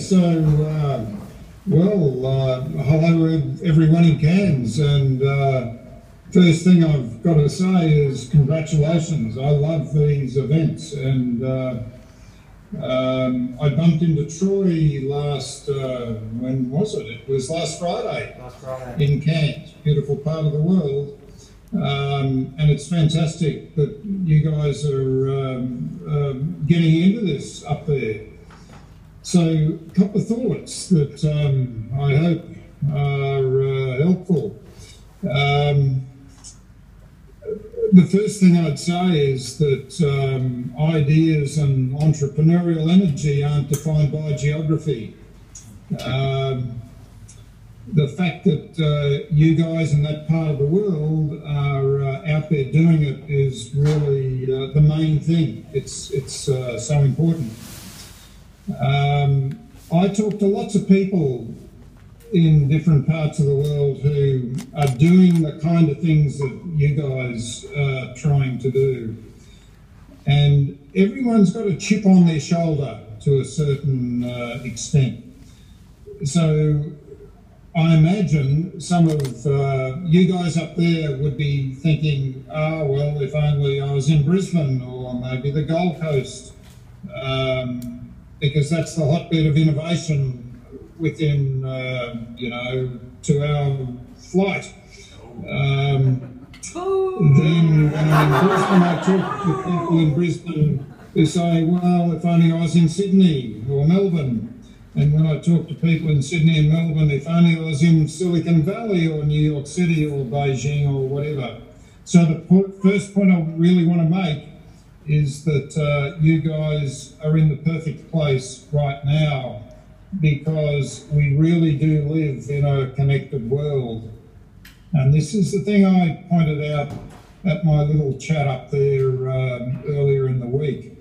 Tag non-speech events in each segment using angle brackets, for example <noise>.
so, uh, well, uh, hello everyone in Cairns, and uh, first thing I've got to say is congratulations. I love these events, and uh, um, I bumped into Troy last, uh, when was it? It was last Friday. Last Friday. In Cairns, beautiful part of the world. Um, and it's fantastic that you guys are um, um, getting into this up there. So, a couple of thoughts that um, I hope are uh, helpful. Um, the first thing I'd say is that um, ideas and entrepreneurial energy aren't defined by geography. Um, the fact that uh, you guys in that part of the world are uh, out there doing it is really uh, the main thing. It's it's uh, so important. Um, I talk to lots of people in different parts of the world who are doing the kind of things that you guys are trying to do, and everyone's got a chip on their shoulder to a certain uh, extent. So I imagine some of uh, you guys up there would be thinking, oh, well, if only I was in Brisbane or maybe the Gold Coast, um, because that's the hotbed of innovation within, uh, you know, two hour flight. Um, then I talk to people in Brisbane who say, well, if only I was in Sydney or Melbourne. And when I talk to people in Sydney and Melbourne, if only I was in Silicon Valley or New York City or Beijing or whatever. So the po- first point I really want to make is that uh, you guys are in the perfect place right now because we really do live in a connected world. And this is the thing I pointed out at my little chat up there um, earlier in the week.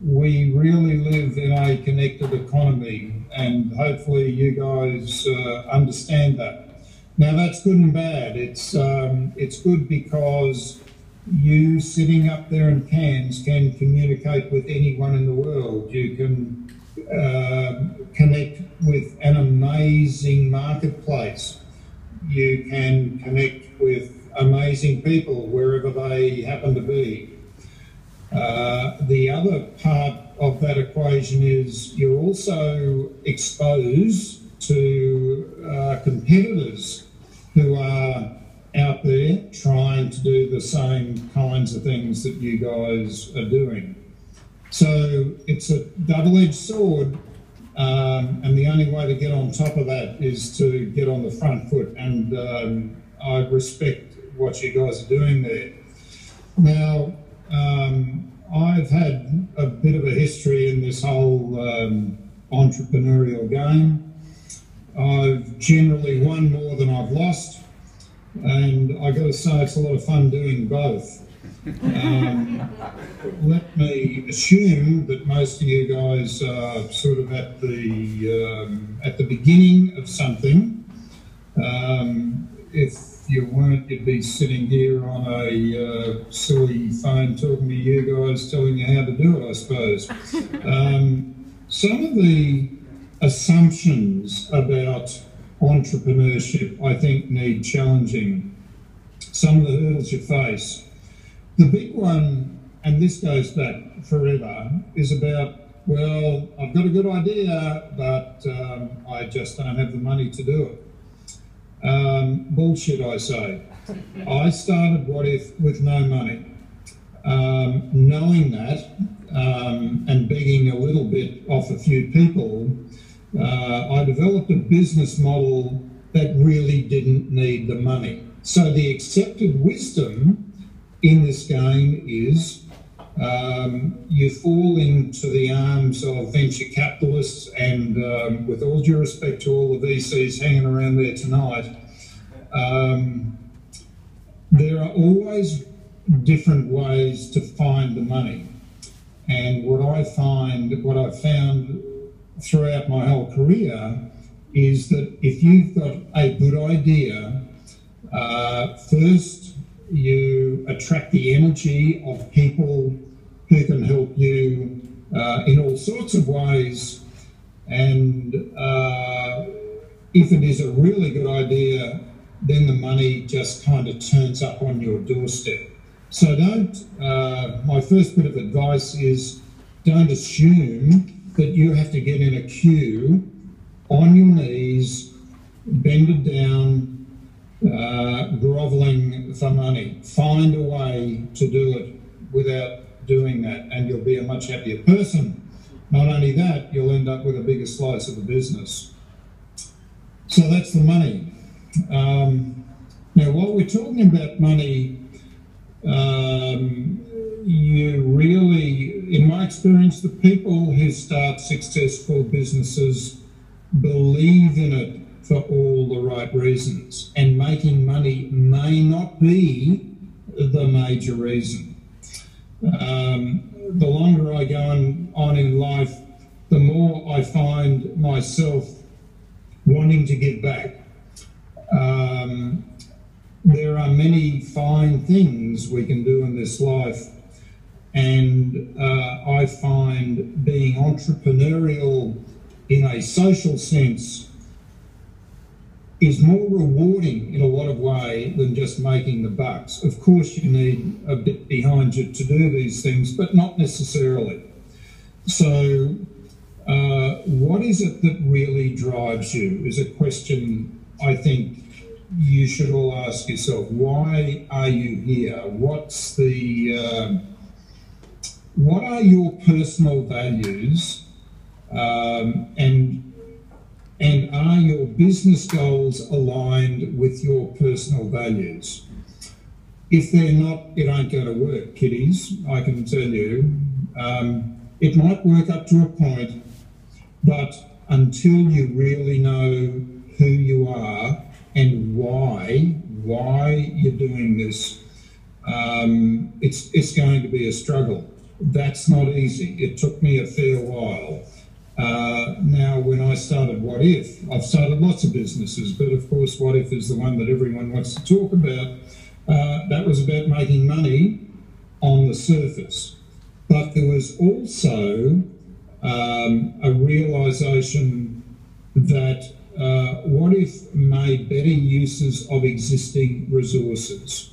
We really live in a connected economy and hopefully you guys uh, understand that. Now that's good and bad. It's um, it's good because you sitting up there in Cairns can communicate with anyone in the world. You can uh, connect with an amazing marketplace. You can connect with amazing people wherever they happen to be. Uh, the other part of that equation is you're also exposed to uh, competitors who are out there trying to do the same kinds of things that you guys are doing. So it's a double edged sword, um, and the only way to get on top of that is to get on the front foot. And um, I respect what you guys are doing there. Now, um, I've had a bit of a history in this whole um, entrepreneurial game. I've generally won more than I've lost, and I've got to say it's a lot of fun doing both. Um, let me assume that most of you guys are sort of at the um, at the beginning of something. Um, if you weren't, you'd be sitting here on a uh, silly phone talking to you guys, telling you how to do it, I suppose. <laughs> Um, some of the assumptions about entrepreneurship, I think, need challenging. Some of the hurdles you face. The big one, and this goes back forever, is about well, I've got a good idea, but um, I just don't have the money to do it. Um, bullshit, I say. <laughs> I started Wotif with no money. Um, knowing that um, and begging a little bit off a few people, uh, I developed a business model that really didn't need the money. So the accepted wisdom in this game is um, you fall into the arms of venture capitalists, and um, with all due respect to all the VCs hanging around there tonight, um, there are always different ways to find the money. And what I find, what I've found throughout my whole career is that if you've got a good idea, uh, first you attract the energy of people who can help you uh, in all sorts of ways. And uh, if it is a really good idea, then the money just kind of turns up on your doorstep. So don't, uh, my first bit of advice is don't assume that you have to get in a queue on your knees, bended down, uh, groveling for money. Find a way to do it without doing that, and you'll be a much happier person. Not only that, you'll end up with a bigger slice of the business. So that's the money. Um, now, while we're talking about money, um, you really, in my experience, the people who start successful businesses believe in it for all the right reasons, and making money may not be the major reason. Um, the longer I go on, on in life, the more I find myself wanting to give back. Um, there are many fine things we can do in this life, and uh, I find being entrepreneurial in a social sense is more rewarding in a lot of way than just making the bucks. Of course, you need a bit behind you to do these things, but not necessarily. So, uh, what is it that really drives you? Is a question I think you should all ask yourself. Why are you here? What's the uh, what are your personal values, um, and and are your business goals aligned with your personal values? If they're not, it ain't going to work, kiddies. I can tell you. Um, it might work up to a point, but until you really know who you are and why, why you're doing this, um, it's it's going to be a struggle. That's not easy. It took me a fair while. Uh, now, when I started Wotif, I've started lots of businesses, but of course, Wotif is the one that everyone wants to talk about. Uh, that was about making money on the surface. But there was also um, a realization that uh, Wotif made better uses of existing resources.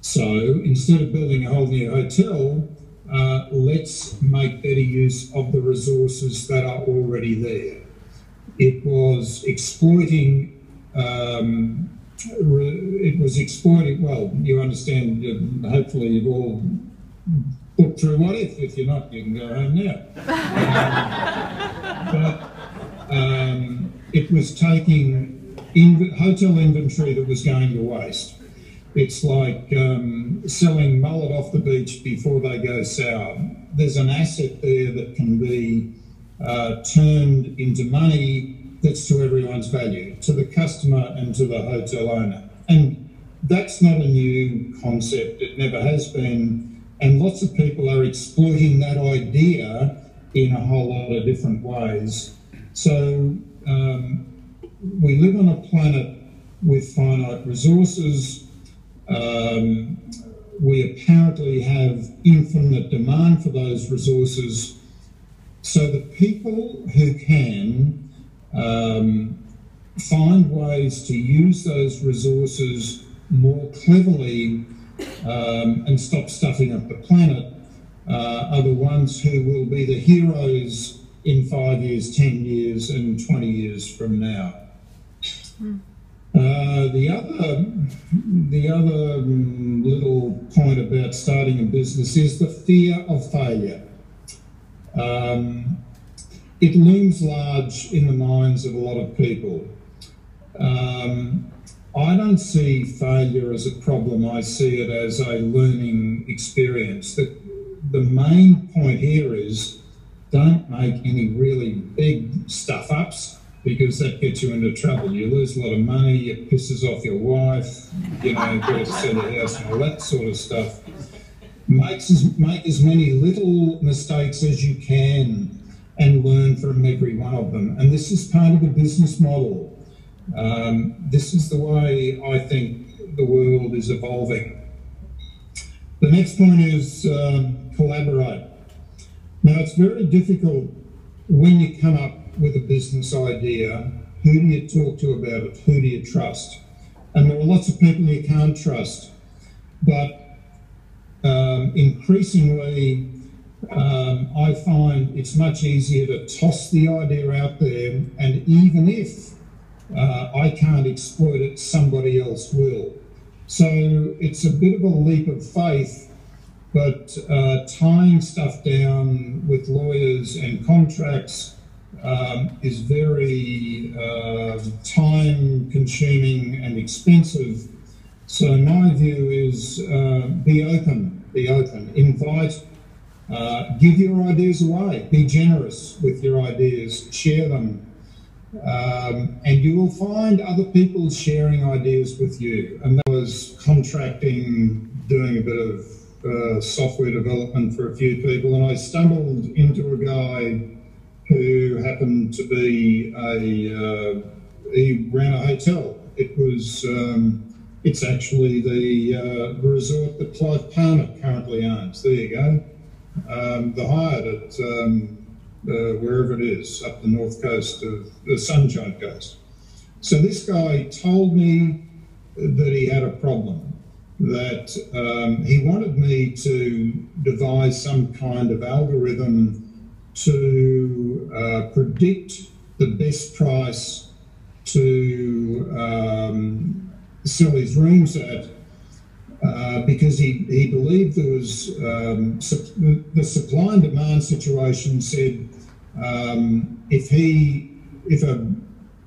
So instead of building a whole new hotel, uh, let's make better use of the resources that are already there. It was exploiting, um, it was exploiting, well, you understand, hopefully you've all booked through Wotif, if you're not, you can go home now. <laughs> Um, but um, it was taking in, hotel inventory that was going to waste it's like um, selling mullet off the beach before they go sour. There's an asset there that can be uh, turned into money that's to everyone's value, to the customer and to the hotel owner. And that's not a new concept, it never has been. And lots of people are exploiting that idea in a whole lot of different ways. So um, we live on a planet with finite resources um, we apparently have infinite demand for those resources. So the people who can um, find ways to use those resources more cleverly um, and stop stuffing up the planet uh, are the ones who will be the heroes in five years, 10 years, and 20 years from now. Mm. Uh, the other, the other little point about starting a business is the fear of failure. Um, it looms large in the minds of a lot of people. Um, I don't see failure as a problem. I see it as a learning experience. The, the main point here is don't make any really big stuff ups because that gets you into trouble. You lose a lot of money, it pisses off your wife, you know, you've got to sell your house and all that sort of stuff. Makes as, make as many little mistakes as you can and learn from every one of them. And this is part of the business model. Um, this is the way I think the world is evolving. The next point is um, collaborate. Now, it's very difficult when you come up with a business idea, who do you talk to about it? Who do you trust? And there are lots of people you can't trust. But um, increasingly, um, I find it's much easier to toss the idea out there, and even if uh, I can't exploit it, somebody else will. So it's a bit of a leap of faith, but uh, tying stuff down with lawyers and contracts um, is very uh, time consuming and expensive. So my view is uh, be open, be open, invite, uh, give your ideas away, be generous with your ideas, share them, um, and you will find other people sharing ideas with you. And that was contracting, doing a bit of uh, software development for a few people, and I stumbled into a guy who happened to be a uh, he ran a hotel. It was um, it's actually the, uh, resort that Clive Palmer currently owns. There you go. Um, the Hyatt at um, uh, wherever it is, up the north coast of the Sunshine Coast. So this guy told me that he had a problem, that um, he wanted me to devise some kind of algorithm to uh, predict the best price to um, sell his rooms at uh, because he, he believed there was um, su- the supply and demand situation said um, if he if a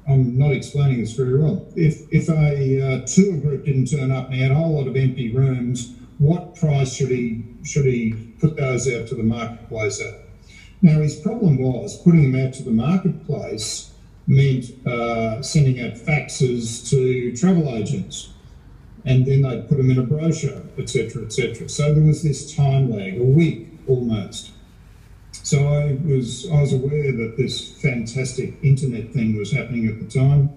I'm not explaining this very well. If if a uh, tour group didn't turn up and he had a whole lot of empty rooms, what price should he should he put those out to the marketplace at? Now his problem was putting them out to the marketplace meant uh, sending out faxes to travel agents and then they'd put them in a brochure, etc., etc. So there was this time lag, a week almost. So I was I was aware that this fantastic internet thing was happening at the time,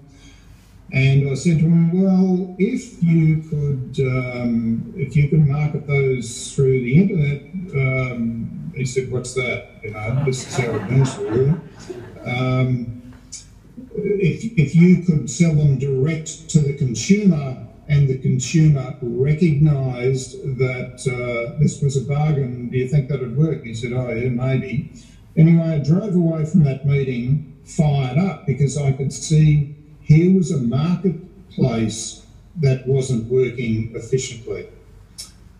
and I said to him, "Well, if you could um, if you could market those through the internet," um, he said, "What's that? You know, this is how it really." Um, if, if you could sell them direct to the consumer and the consumer recognised that uh, this was a bargain. Do you think that would work? He said, Oh, yeah, maybe. Anyway, I drove away from that meeting fired up because I could see here was a marketplace that wasn't working efficiently.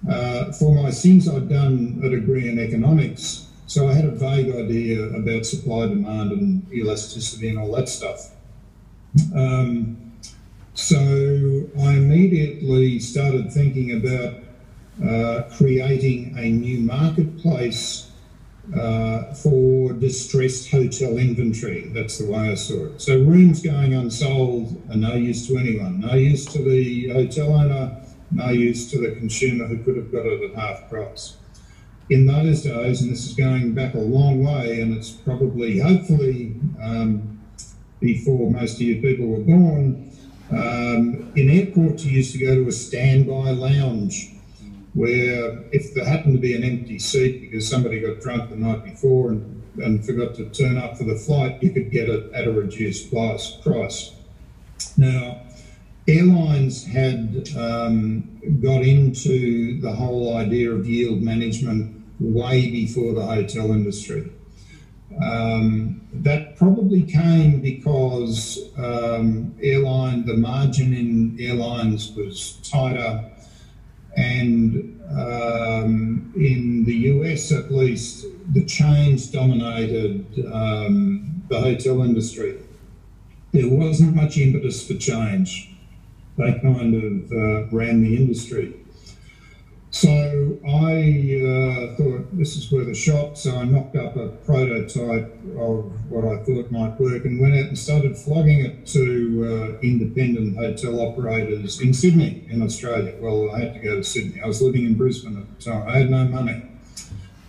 Uh, for my sins, I'd done a degree in economics, so I had a vague idea about supply, demand, and elasticity and all that stuff. Um, so I immediately started thinking about uh, creating a new marketplace uh, for distressed hotel inventory. That's the way I saw it. So rooms going unsold are no use to anyone, no use to the hotel owner, no use to the consumer who could have got it at half price. In those days, and this is going back a long way, and it's probably, hopefully, um, before most of you people were born, um, in airports, you used to go to a standby lounge where if there happened to be an empty seat because somebody got drunk the night before and, and forgot to turn up for the flight, you could get it at a reduced price. Now, airlines had um, got into the whole idea of yield management way before the hotel industry. Um, that probably came because um, airline, the margin in airlines was tighter, and um, in the US at least, the chains dominated um, the hotel industry. There wasn't much impetus for change. They kind of uh, ran the industry. So I uh, thought this is worth a shot, so I knocked up a prototype of what I thought might work and went out and started flogging it to uh, independent hotel operators in Sydney, in Australia. Well, I had to go to Sydney. I was living in Brisbane at the time. I had no money.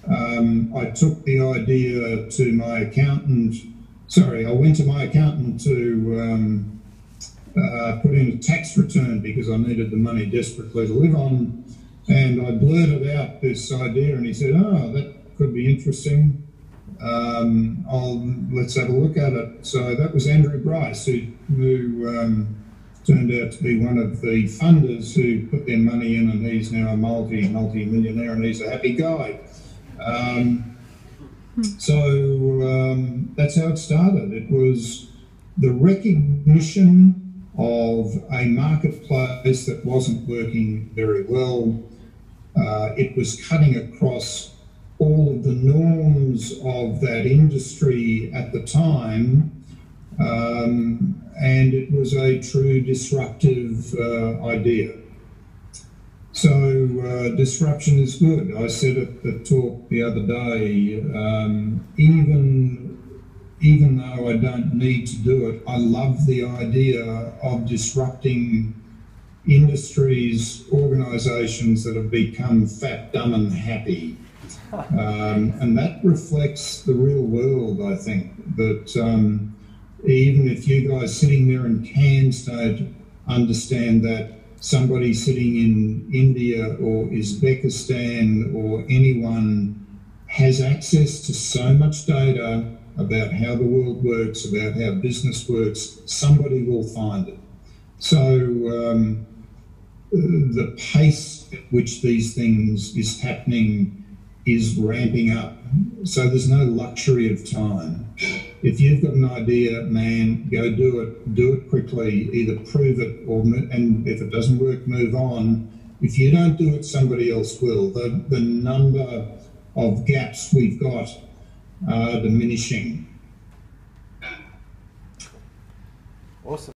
Um, I took the idea to my accountant. Sorry, I went to my accountant to um, uh, put in a tax return because I needed the money desperately to live on. And I blurted out this idea, and he said, Oh, that could be interesting. Um, I'll, let's have a look at it. So that was Andrew Bryce, who, who um, turned out to be one of the funders who put their money in, and he's now a multi multi millionaire, and he's a happy guy. Um, so um, that's how it started. It was the recognition of a marketplace that wasn't working very well. Uh, it was cutting across all of the norms of that industry at the time, um, and it was a true disruptive uh, idea. So uh, disruption is good. I said at the talk the other day, um, even even though I don't need to do it, I love the idea of disrupting industries, organisations that have become fat, dumb, and happy. Um, and that reflects the real world, I think. That um, even if you guys sitting there in Cairns don't understand that, somebody sitting in India or Uzbekistan or anyone has access to so much data about how the world works, about how business works, somebody will find it. So um, the pace at which these things is happening is ramping up. So there's no luxury of time. If you've got an idea, man, go do it. Do it quickly. Either prove it or, and if it doesn't work, move on. If you don't do it, somebody else will. The, the number of gaps we've got Uh, diminishing. Awesome.